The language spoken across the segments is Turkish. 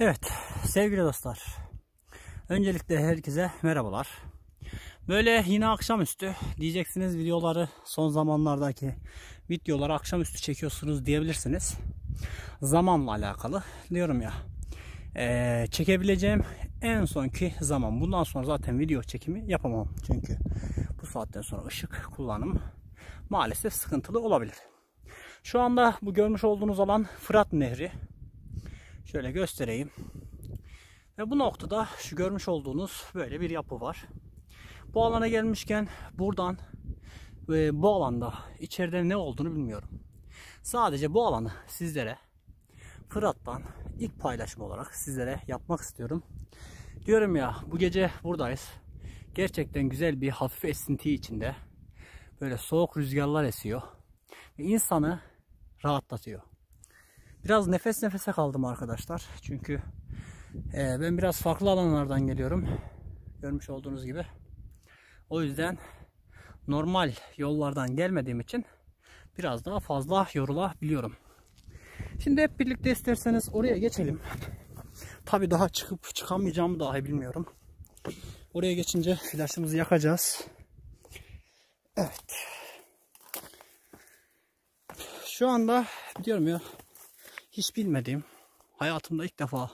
Evet sevgili dostlar. Öncelikle herkese merhabalar. Böyle yine akşamüstü diyeceksiniz videoları son zamanlardaki videoları akşamüstü çekiyorsunuz diyebilirsiniz. Zamanla alakalı diyorum ya. Ee, çekebileceğim en sonki zaman. Bundan sonra zaten video çekimi yapamam. Çünkü bu saatten sonra ışık kullanım maalesef sıkıntılı olabilir. Şu anda bu görmüş olduğunuz alan Fırat Nehri. Şöyle göstereyim. Ve bu noktada şu görmüş olduğunuz böyle bir yapı var. Bu alana gelmişken buradan ve bu alanda içeride ne olduğunu bilmiyorum. Sadece bu alanı sizlere Fırat'tan ilk paylaşım olarak sizlere yapmak istiyorum. Diyorum ya bu gece buradayız. Gerçekten güzel bir hafif esinti içinde. Böyle soğuk rüzgarlar esiyor. Ve insanı rahatlatıyor. Biraz nefes nefese kaldım arkadaşlar. Çünkü e, ben biraz farklı alanlardan geliyorum. Görmüş olduğunuz gibi. O yüzden normal yollardan gelmediğim için biraz daha fazla yorulabiliyorum. Şimdi hep birlikte isterseniz oraya geçelim. Tabi daha çıkıp çıkamayacağımı dahi bilmiyorum. Oraya geçince flaşımızı yakacağız. Evet. Şu anda diyorum ya hiç bilmediğim hayatımda ilk defa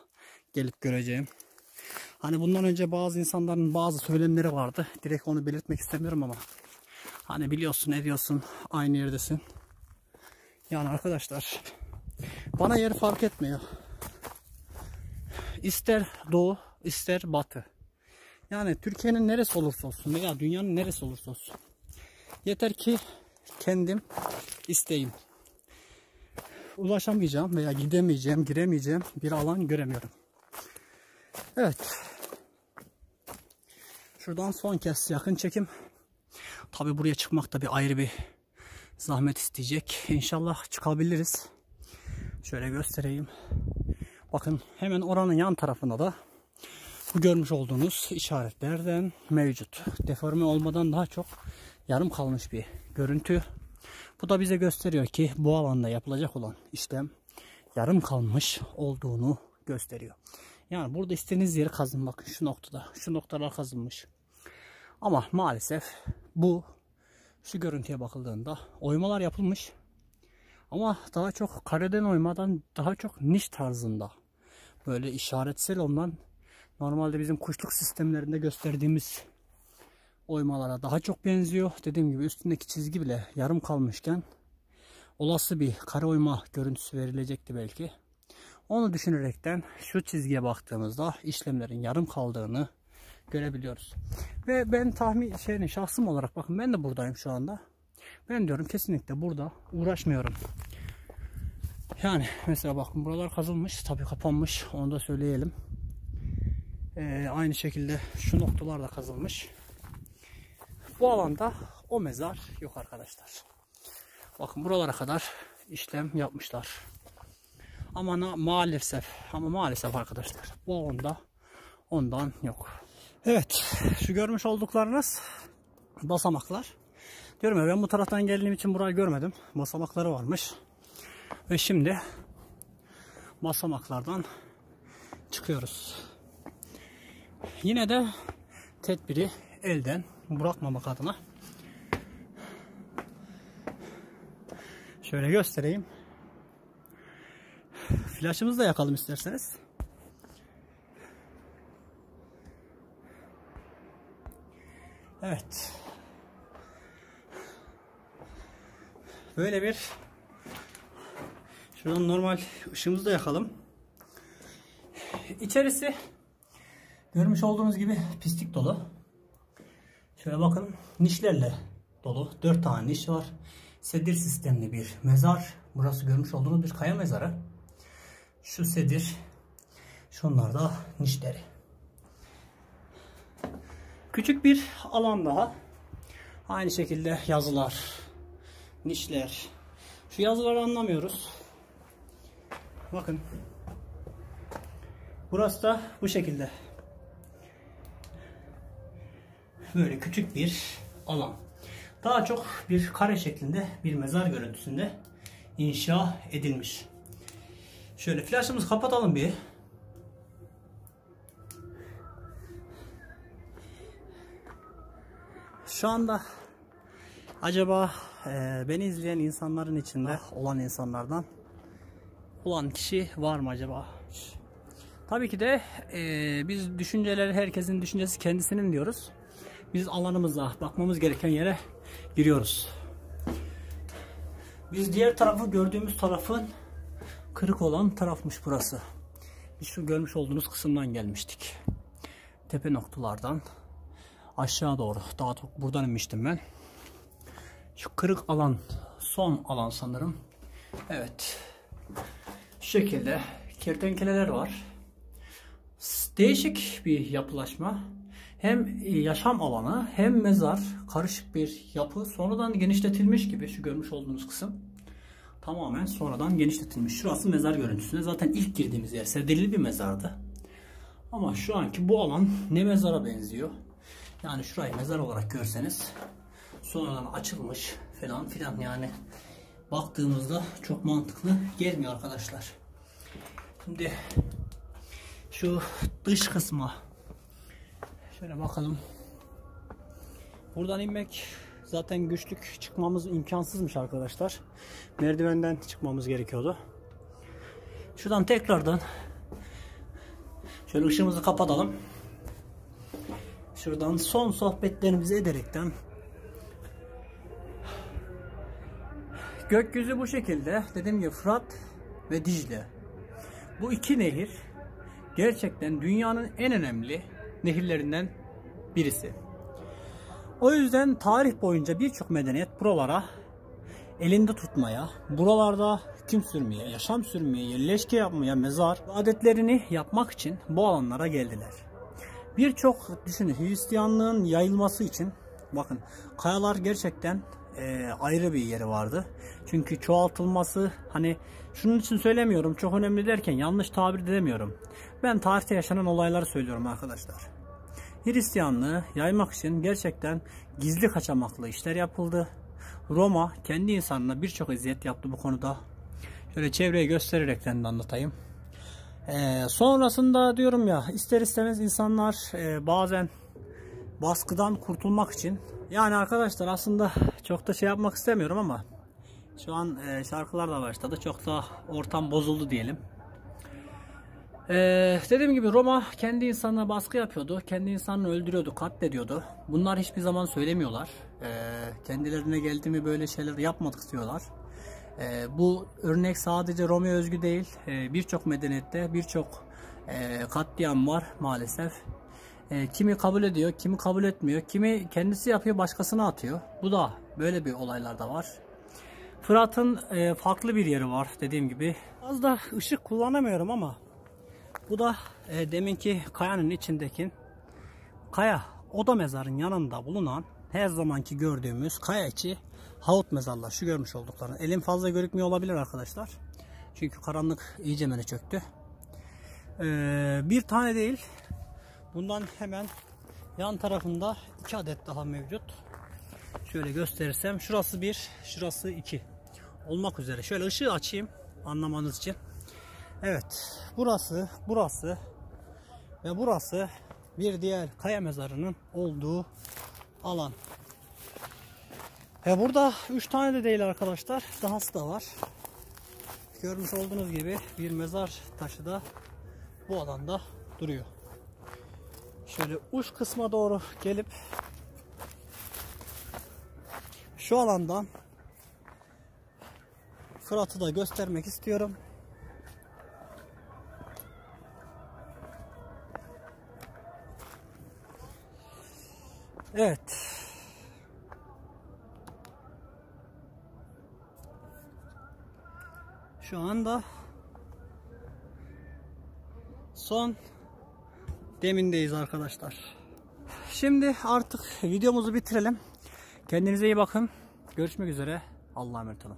gelip göreceğim. Hani bundan önce bazı insanların bazı söylemleri vardı. Direkt onu belirtmek istemiyorum ama hani biliyorsun ediyorsun aynı yerdesin. Yani arkadaşlar bana yer fark etmiyor. İster doğu ister batı. Yani Türkiye'nin neresi olursa olsun veya dünyanın neresi olursa olsun. Yeter ki kendim isteyim ulaşamayacağım veya gidemeyeceğim, giremeyeceğim bir alan göremiyorum. Evet. Şuradan son kez yakın çekim. Tabi buraya çıkmak da bir ayrı bir zahmet isteyecek. İnşallah çıkabiliriz. Şöyle göstereyim. Bakın hemen oranın yan tarafında da bu görmüş olduğunuz işaretlerden mevcut. Deforme olmadan daha çok yarım kalmış bir görüntü. Bu da bize gösteriyor ki bu alanda yapılacak olan işlem yarım kalmış olduğunu gösteriyor. Yani burada istediğiniz yeri kazın bakın şu noktada. Şu noktalar kazınmış. Ama maalesef bu şu görüntüye bakıldığında oymalar yapılmış. Ama daha çok kareden oymadan daha çok niş tarzında. Böyle işaretsel ondan normalde bizim kuşluk sistemlerinde gösterdiğimiz oymalara daha çok benziyor. Dediğim gibi üstündeki çizgi bile yarım kalmışken olası bir kare oyma görüntüsü verilecekti belki. Onu düşünerekten şu çizgiye baktığımızda işlemlerin yarım kaldığını görebiliyoruz. Ve ben tahmin şeyini şahsım olarak bakın ben de buradayım şu anda. Ben diyorum kesinlikle burada uğraşmıyorum. Yani mesela bakın buralar kazılmış tabii kapanmış onu da söyleyelim. Ee, aynı şekilde şu noktalar da kazılmış. Bu alanda o mezar yok arkadaşlar. Bakın buralara kadar işlem yapmışlar. Ama na, maalesef ama maalesef arkadaşlar bu alanda ondan yok. Evet şu görmüş olduklarınız basamaklar. Diyorum ya ben bu taraftan geldiğim için burayı görmedim. Basamakları varmış. Ve şimdi basamaklardan çıkıyoruz. Yine de tedbiri elden bırakmamak adına şöyle göstereyim. Flaşımızı da yakalım isterseniz. Evet. Böyle bir şuradan normal ışığımızı da yakalım. İçerisi görmüş olduğunuz gibi pislik dolu. Şöyle bakın nişlerle dolu. Dört tane niş var. Sedir sistemli bir mezar. Burası görmüş olduğunuz bir kaya mezarı. Şu sedir. Şunlar da nişleri. Küçük bir alan daha. Aynı şekilde yazılar, nişler. Şu yazıları anlamıyoruz. Bakın. Burası da bu şekilde. böyle küçük bir alan. Daha çok bir kare şeklinde bir mezar görüntüsünde inşa edilmiş. Şöyle flaşımızı kapatalım bir. Şu anda acaba e, beni izleyen insanların içinde ah. olan insanlardan olan kişi var mı acaba? Tabii ki de e, biz düşünceleri herkesin düşüncesi kendisinin diyoruz. Biz alanımızla bakmamız gereken yere giriyoruz. Biz diğer tarafı gördüğümüz tarafın kırık olan tarafmış burası. Biz şu görmüş olduğunuz kısımdan gelmiştik. Tepe noktalardan aşağı doğru. Daha çok buradan inmiştim ben. Şu kırık alan son alan sanırım. Evet. Şu şekilde kertenkeleler var. Değişik bir yapılaşma. Hem yaşam alanı hem mezar karışık bir yapı. Sonradan genişletilmiş gibi şu görmüş olduğunuz kısım. Tamamen sonradan genişletilmiş. Şurası mezar görüntüsünde. Zaten ilk girdiğimiz yer sedirli bir mezardı. Ama şu anki bu alan ne mezara benziyor. Yani şurayı mezar olarak görseniz sonradan açılmış falan filan yani baktığımızda çok mantıklı gelmiyor arkadaşlar. Şimdi şu dış kısma şöyle bakalım. Buradan inmek zaten güçlük çıkmamız imkansızmış arkadaşlar. Merdivenden çıkmamız gerekiyordu. Şuradan tekrardan şöyle ışığımızı kapatalım. Şuradan son sohbetlerimizi ederekten gökyüzü bu şekilde. Dediğim gibi Fırat ve Dicle. Bu iki nehir gerçekten dünyanın en önemli nehirlerinden birisi. O yüzden tarih boyunca birçok medeniyet buralara elinde tutmaya, buralarda hüküm sürmeye, yaşam sürmeye, yerleşke yapmaya, mezar adetlerini yapmak için bu alanlara geldiler. Birçok düşünün Hristiyanlığın yayılması için bakın kayalar gerçekten e, ayrı bir yeri vardı. Çünkü çoğaltılması hani şunun için söylemiyorum çok önemli derken yanlış tabir edemiyorum. Ben tarihte yaşanan olayları söylüyorum arkadaşlar. Hristiyanlığı yaymak için gerçekten gizli kaçamaklı işler yapıldı. Roma kendi insanına birçok eziyet yaptı bu konuda. Şöyle çevreyi göstererekten de anlatayım. Ee, sonrasında diyorum ya ister istemez insanlar e, bazen baskıdan kurtulmak için yani arkadaşlar aslında çok da şey yapmak istemiyorum ama şu an e, şarkılar da başladı. Çok da ortam bozuldu diyelim. Ee, dediğim gibi Roma kendi insanına baskı yapıyordu. Kendi insanını öldürüyordu, katlediyordu. Bunlar hiçbir zaman söylemiyorlar. Ee, kendilerine geldi mi böyle şeyler yapmadık diyorlar. Ee, bu örnek sadece Roma'ya özgü değil. Ee, birçok medeniyette birçok e, katliam var maalesef. Ee, kimi kabul ediyor, kimi kabul etmiyor. Kimi kendisi yapıyor, başkasına atıyor. Bu da böyle bir olaylar da var. Fırat'ın e, farklı bir yeri var dediğim gibi. Az da ışık kullanamıyorum ama bu da e, deminki kayanın içindeki kaya oda mezarın yanında bulunan her zamanki gördüğümüz kaya içi havut mezarlar. Şu görmüş olduklarını. Elim fazla görükmüyor olabilir arkadaşlar. Çünkü karanlık iyice mene çöktü. Ee, bir tane değil. Bundan hemen yan tarafında iki adet daha mevcut. Şöyle gösterirsem şurası bir, şurası iki olmak üzere. Şöyle ışığı açayım anlamanız için. Evet, burası, burası ve burası bir diğer kaya mezarının olduğu alan. Ve burada 3 tane de değil arkadaşlar. Dahası da var. Görmüş olduğunuz gibi bir mezar taşı da bu alanda duruyor. Şöyle uç kısma doğru gelip şu alandan Fırat'ı da göstermek istiyorum. Evet. Şu anda son demindeyiz arkadaşlar. Şimdi artık videomuzu bitirelim. Kendinize iyi bakın. Görüşmek üzere. Allah'a emanet olun.